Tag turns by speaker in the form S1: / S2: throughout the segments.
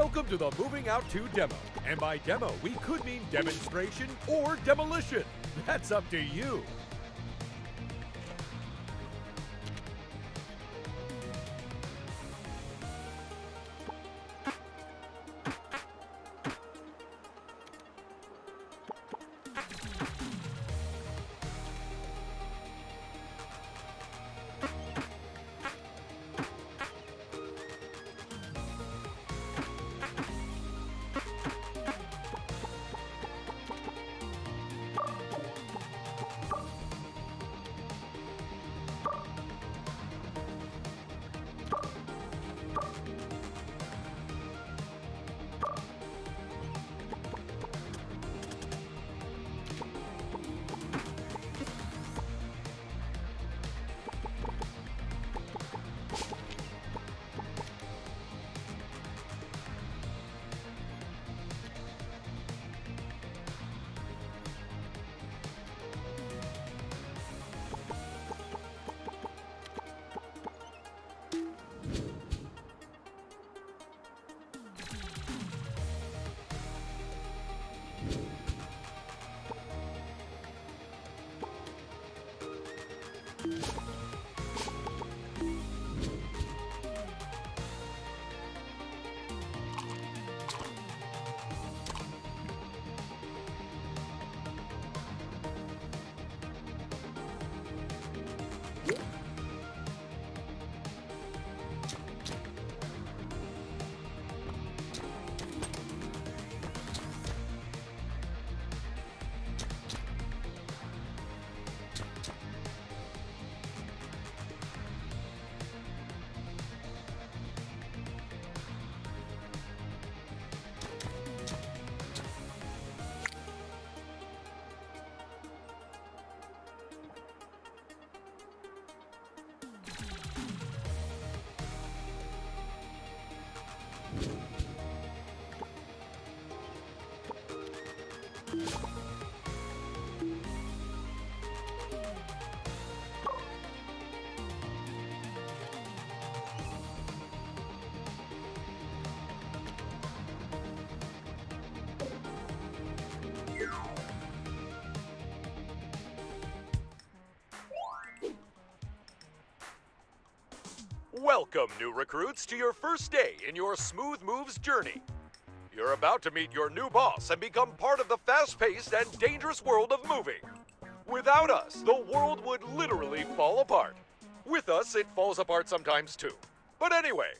S1: Welcome to the Moving Out 2 demo. And by demo, we could mean demonstration or demolition. That's up to you. Welcome, new recruits, to your first day in your Smooth Moves journey. You're about to meet your new boss and become part of the fast paced and dangerous world of moving. Without us, the world would literally fall apart. With us, it falls apart sometimes too. But anyway,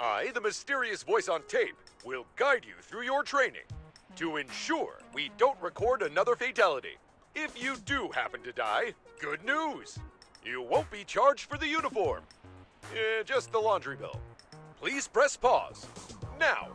S1: I, the mysterious voice on tape, will guide you through your training to ensure we don't record another fatality. If you do happen to die, good news! You won't be charged for the uniform. Eh, just the laundry bill. Please press pause. Now.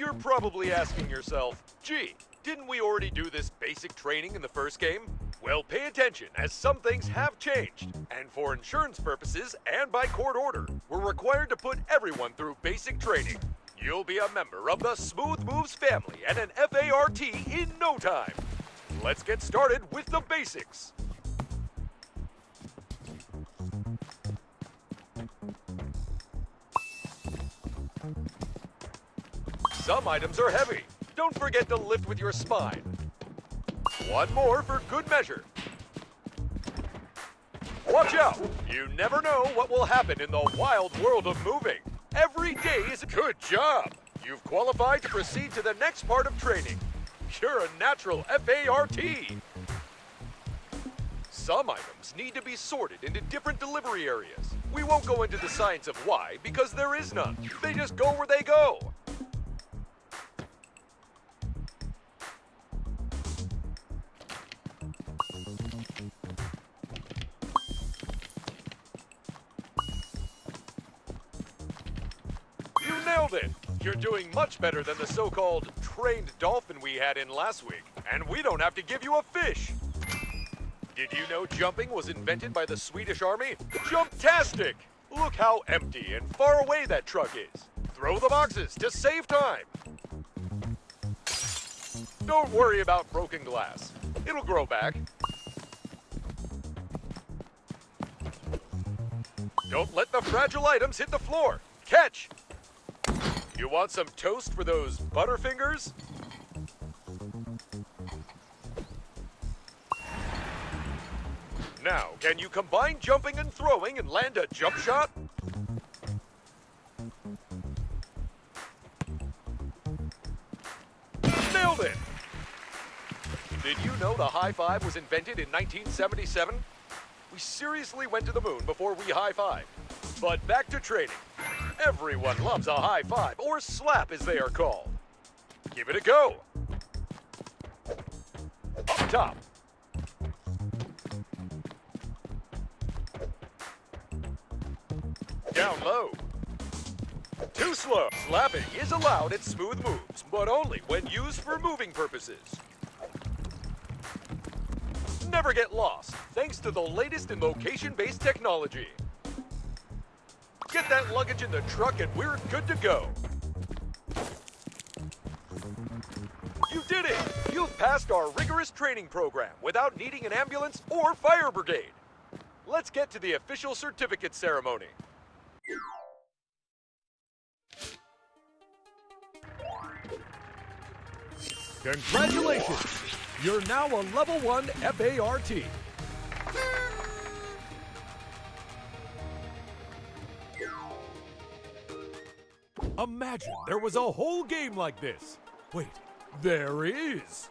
S1: You're probably asking yourself, gee, didn't we already do this basic training in the first game? Well, pay attention, as some things have changed. And for insurance purposes and by court order, we're required to put everyone through basic training. You'll be a member of the Smooth Moves family and an FART in no time. Let's get started with the basics. Some items are heavy. Don't forget to lift with your spine. One more for good measure. Watch out! You never know what will happen in the wild world of moving. Every day is a good job. You've qualified to proceed to the next part of training. You're a natural FART. Some items need to be sorted into different delivery areas. We won't go into the science of why, because there is none. They just go where they go. Doing much better than the so-called trained dolphin we had in last week. And we don't have to give you a fish! Did you know jumping was invented by the Swedish army? Jumptastic! Look how empty and far away that truck is. Throw the boxes to save time. Don't worry about broken glass. It'll grow back. Don't let the fragile items hit the floor. Catch! You want some toast for those butterfingers? Now, can you combine jumping and throwing and land a jump shot? Nailed it! Did you know the high five was invented in 1977? We seriously went to the moon before we high fived. But back to training. Everyone loves a high five, or slap as they are called. Give it a go. Up top. Down low. Too slow. Slapping is allowed at smooth moves, but only when used for moving purposes. Never get lost, thanks to the latest in location-based technology. Get that luggage in the truck and we're good to go. You did it! You've passed our rigorous training program without needing an ambulance or fire brigade. Let's get to the official certificate ceremony. Congratulations! You're now a level 1 FART. Imagine there was a whole game like this. Wait, there is.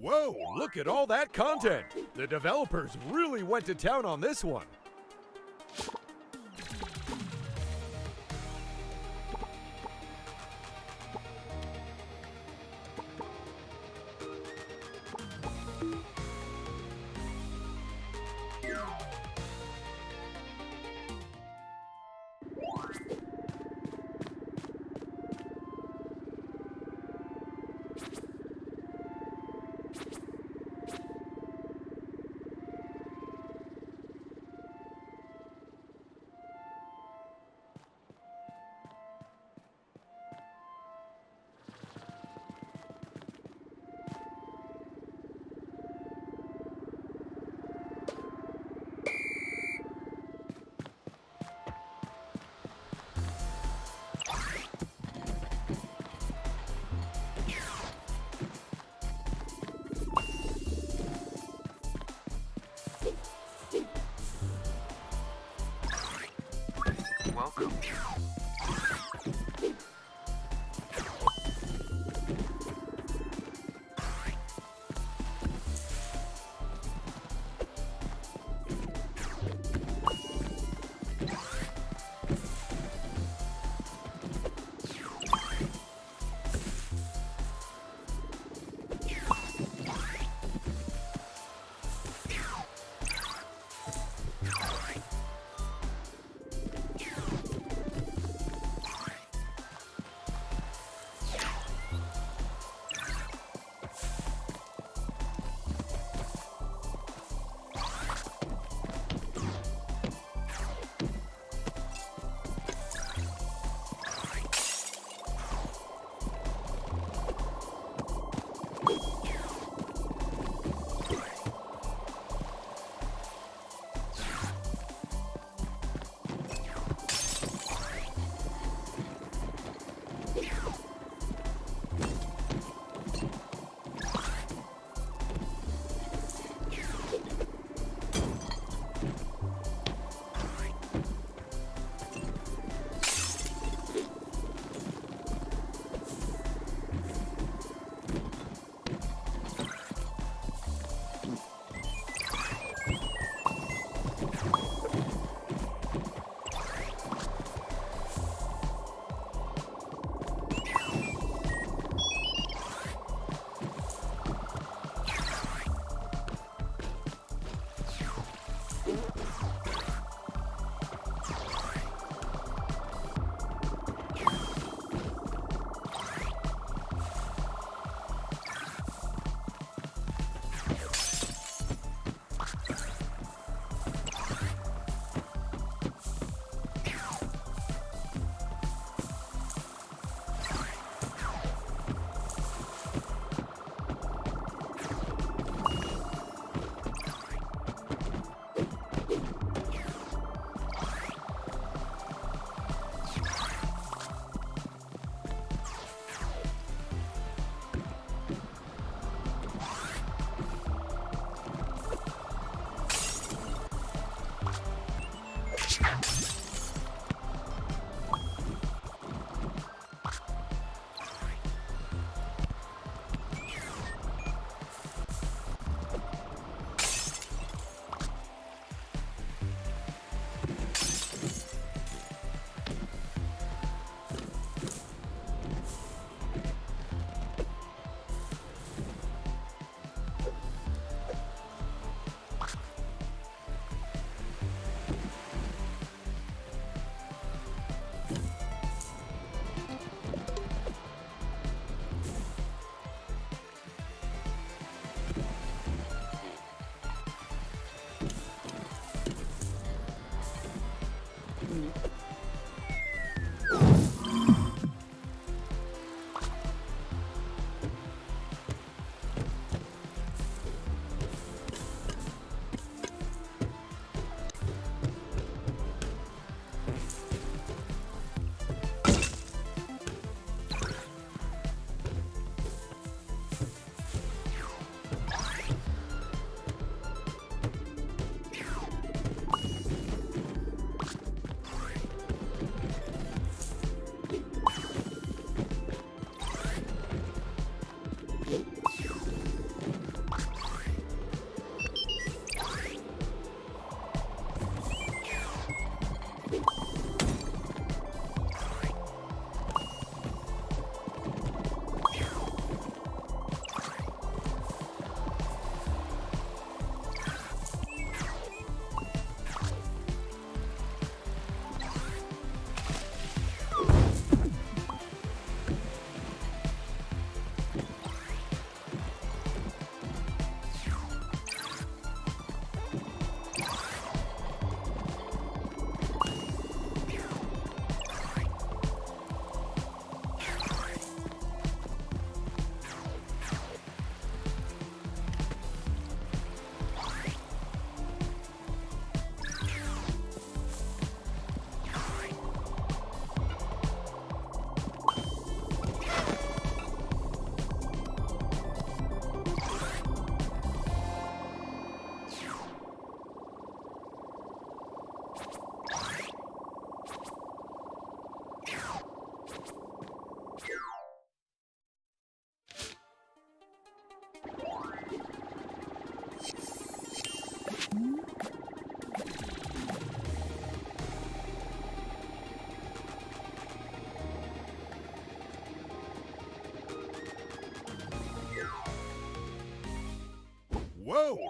S1: Whoa, look at all that content! The developers really went to town on this one. you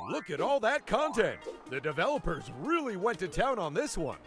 S1: look at all that content! The developers really went to town on this one.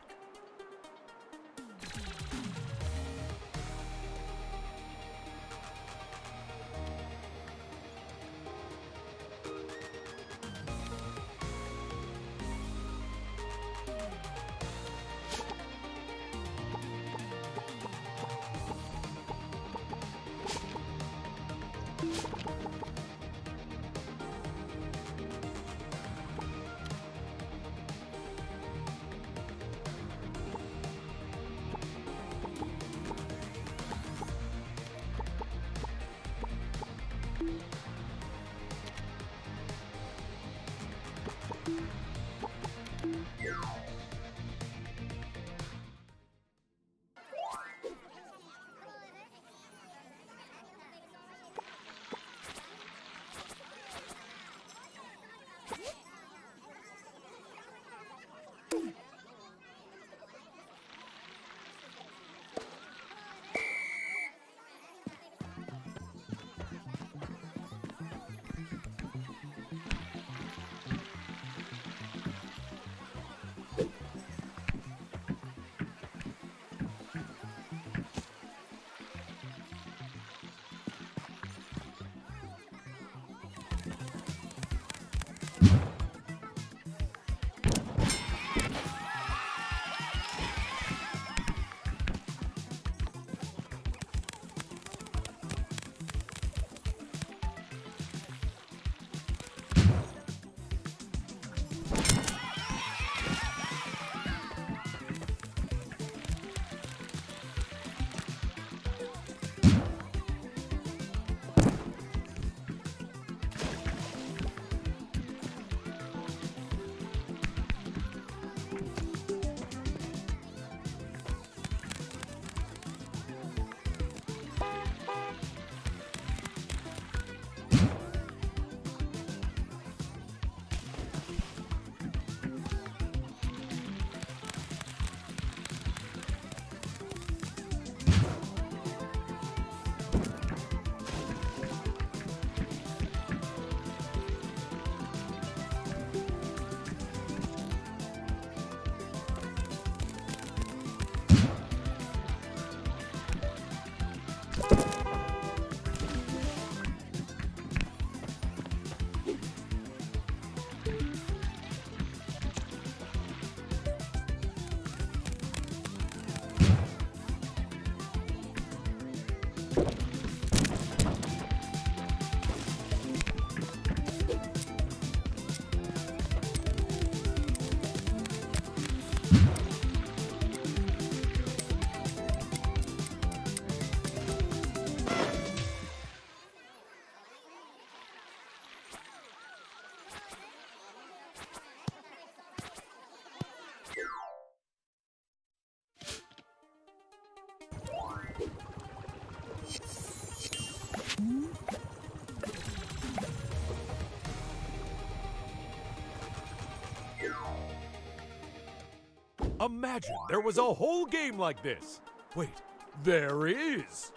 S1: Imagine there was a whole game like this. Wait, there is.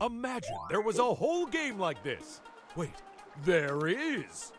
S1: Imagine there was a whole game like this. Wait, there is.